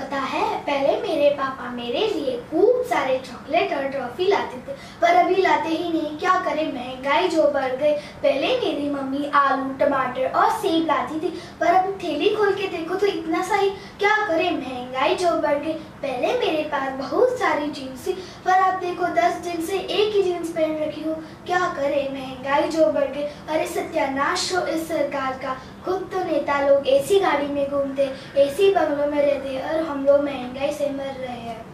पता है, पहले मेरे पापा मेरे लिए खूब सारे चॉकलेट और ट्रॉफी लाते थे, पर अभी लाते ही नहीं। क्या करें, महँगाई जो बढ़ गई। पहले मेरी मम्मी आलू, टमाटर और सेब लाती थी, पर अब थैली खोल के देखो तो इतना सा ही क्या करें, महँगाई जो बढ़ गई। पहले मेरे पास बहुत सारी चीज़ थी, पर अब देखो, दस दिन से हूँ। क्या करे महँगाई जो बढ़ गई? अरे सत्यानाश हो इस सरकार का। खुद तो नेता लोग ऐसी गाड़ी में घूमते, ऐसी बंगलों में रहते और हम लोग महँगाई से मर रहे हैं।